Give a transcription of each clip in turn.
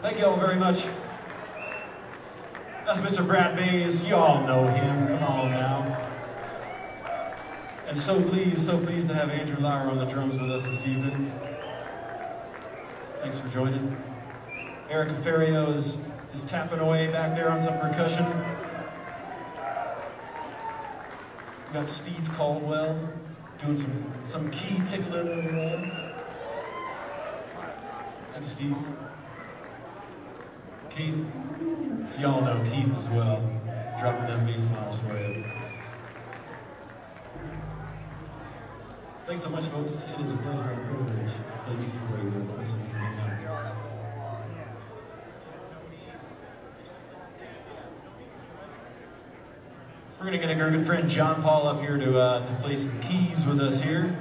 Thank you all very much. That's Mr. Brad Bays. You all know him. Come on now. And so pleased, so pleased to have Andrew Lauher on the drums with us this evening. Thanks for joining. Eric Fareio is, is tapping away back there on some percussion. We got Steve Caldwell doing some, some key tickling over there. Happy Steve. Keith, y'all know Keith as well, dropping them bass miles for you. Thanks so much, folks. It is a pleasure and privilege to you. So much being here. We're gonna get our good friend John Paul up here to uh, to play some keys with us here.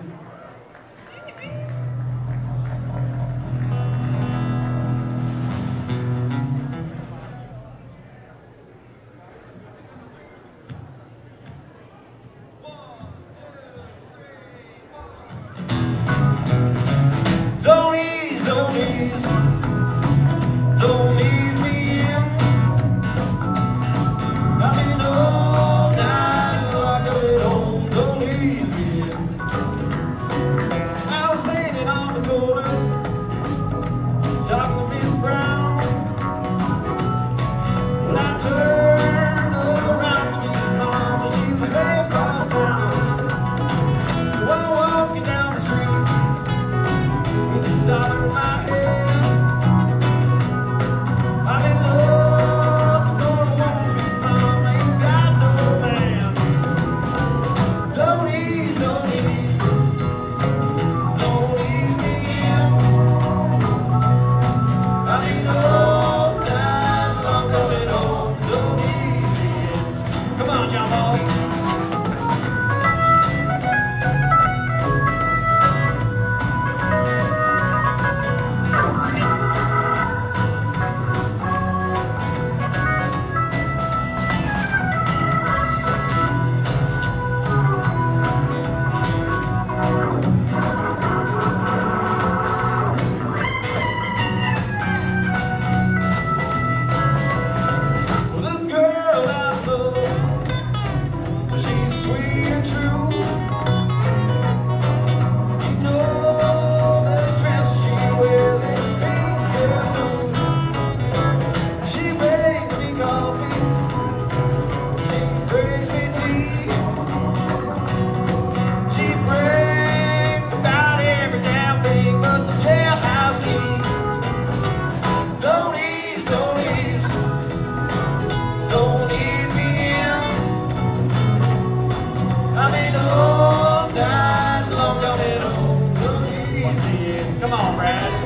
On, Brad.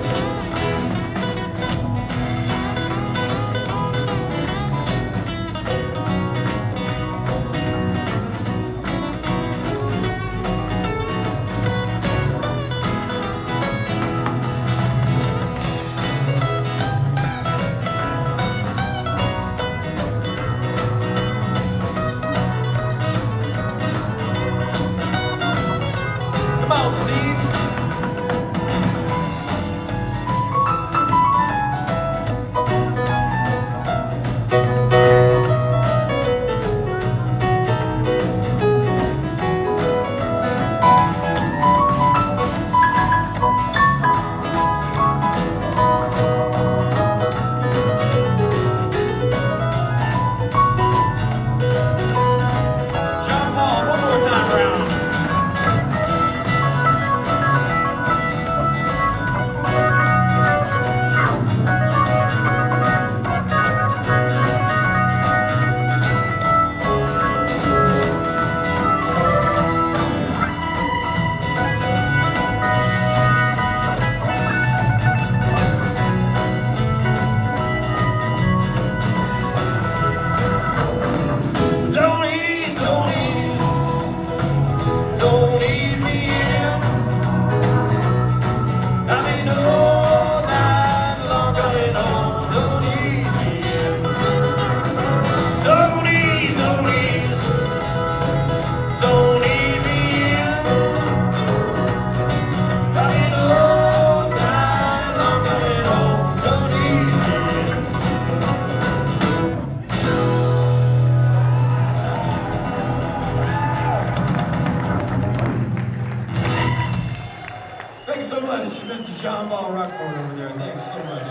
John Paul Roccaforte over there. Thanks so much.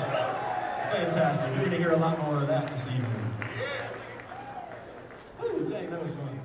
Fantastic. You're going to hear a lot more of that this evening. Woo, dang, that was fun.